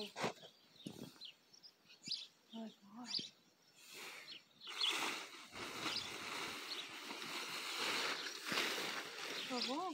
Oh. My God. Oh, wow.